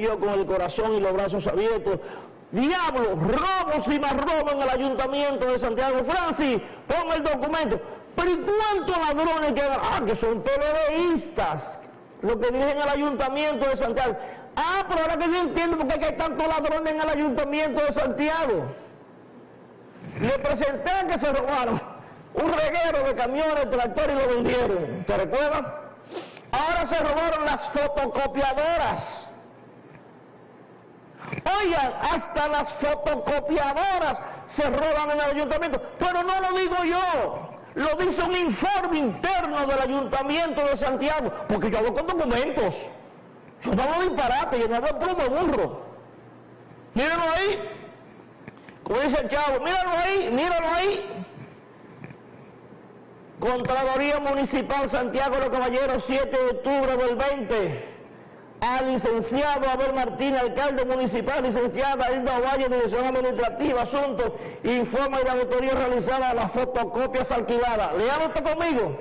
yo con el corazón y los brazos abiertos. Diablo, robos y más robos en el ayuntamiento de Santiago. Francis, pon el documento. Pero ¿y cuántos ladrones que Ah, que son PLDistas, los que dirigen el ayuntamiento de Santiago. Ah, pero ahora que yo entiendo por qué hay tantos ladrones en el ayuntamiento de Santiago. Le presenté que se robaron un reguero de camiones, tractores y lo vendieron. ¿Te recuerdas? Ahora se robaron las fotocopiadoras. Oigan, hasta las fotocopiadoras se roban en el ayuntamiento. Pero no lo digo yo. Lo dice un informe interno del ayuntamiento de Santiago. Porque yo hablo con documentos. Yo no hablo disparate, yo no hablo plomo burro. Mírenlo ahí. Como dice el chavo, míralo ahí, míralo ahí. Contraloría Municipal Santiago de Caballeros, 7 de octubre del 20. Al licenciado Abel Martínez, alcalde municipal, licenciada Hilda Valle, dirección administrativa, asuntos, informa y la auditoría realizada las fotocopias alquiladas. Leamos esto conmigo.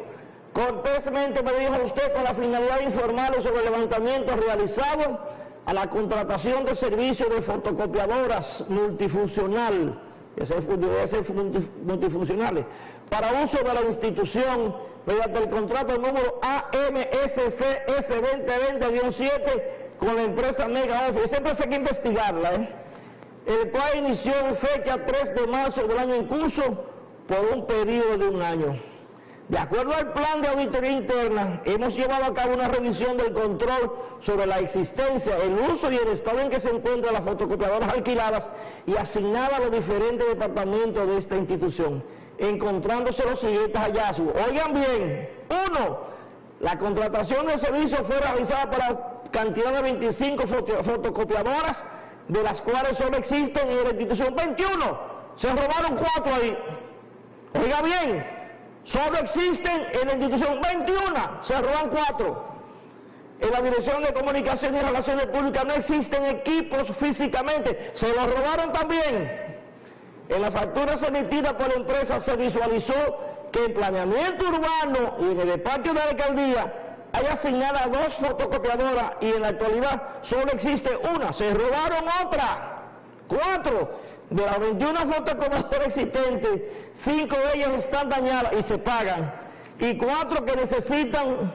Cortésmente me dijo usted con la finalidad de informarle sobre el levantamiento realizado a la contratación de servicios de fotocopiadoras multifuncional, que multifuncionales, para uso de la institución mediante el contrato número AMSCS 2020-7 con la empresa Mega Office. Hay que investigarla, ¿eh? El cual inició en fecha 3 de marzo del año en curso por un periodo de un año. De acuerdo al plan de auditoría interna, hemos llevado a cabo una revisión del control sobre la existencia, el uso y el estado en que se encuentran las fotocopiadoras alquiladas y asignadas a los diferentes departamentos de esta institución, encontrándose los siguientes hallazgos. Oigan bien, uno, la contratación de servicio fue realizada para cantidad de 25 fotocopiadoras, de las cuales solo existen en la institución 21. Se robaron cuatro ahí. Oiga bien, Solo existen en la institución 21, se roban cuatro. En la Dirección de Comunicación y Relaciones Públicas no existen equipos físicamente, se los robaron también. En las facturas emitidas por la empresa se visualizó que en planeamiento urbano y en el despacho de la alcaldía hay asignadas dos fotocopiadoras y en la actualidad solo existe una, se robaron otra, cuatro. De las 21 fotocopiadoras existentes, cinco de ellas están dañadas y se pagan, y cuatro que necesitan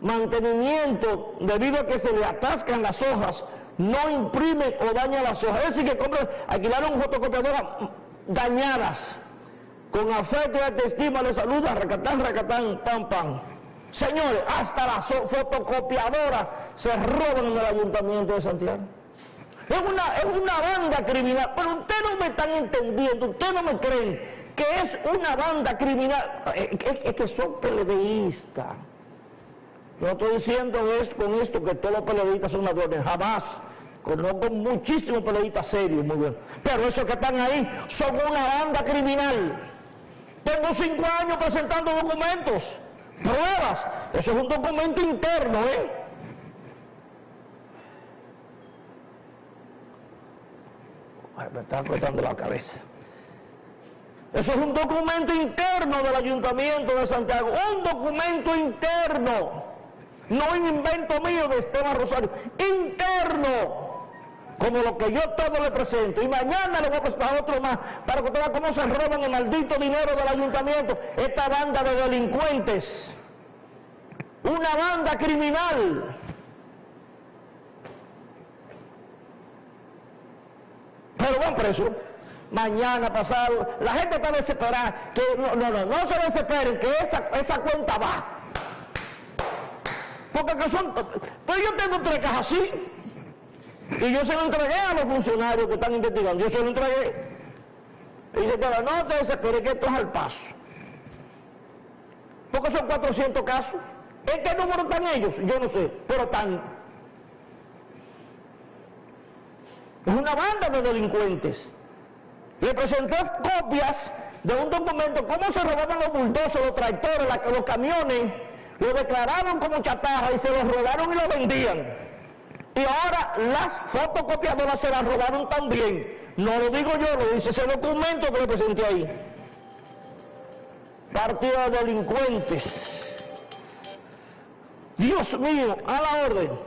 mantenimiento debido a que se le atascan las hojas, no imprimen o dañan las hojas. Es decir, que compran, alquilaron fotocopiadoras dañadas, con afecto y autoestima le saluda, racatán, racatán, pam, pam. Señores, hasta las fotocopiadoras se roban en el ayuntamiento de Santiago. Es una, es una banda criminal. Pero ustedes no me están entendiendo, ustedes no me creen que es una banda criminal. Es, es que son peledeístas. No estoy diciendo con esto que todos los peledeístas son ladrones, jamás. Conozco muchísimos peledeístas serios, muy bien. Pero esos que están ahí son una banda criminal. Tengo cinco años presentando documentos, pruebas. Eso es un documento interno, ¿eh? me está cortando la cabeza. Eso es un documento interno del Ayuntamiento de Santiago, un documento interno, no un invento mío de Esteban Rosario, interno, como lo que yo todo le presento. Y mañana le voy a presentar otro más para que usted cómo se roban el maldito dinero del Ayuntamiento, esta banda de delincuentes, una banda criminal. pero van presos. Mañana, pasado, la gente está desesperada, que no, no, no, no se desesperen, que esa, esa cuenta va. Porque que son, pues yo tengo tres cajas así, y yo se lo entregué a los funcionarios que están investigando, yo se lo entregué. Y dice, pero no te desesperes, que esto es al paso. Porque son 400 casos. ¿En qué número están ellos? Yo no sé, pero están. Es una banda de delincuentes. Le presentó copias de un documento, cómo se robaban los bulldozers, los tractores, los camiones, lo declararon como chatarra y se los robaron y lo vendían. Y ahora las fotocopiadoras se las robaron también. No lo digo yo, lo dice ese documento que le presenté ahí. Partido de delincuentes. Dios mío, a la orden.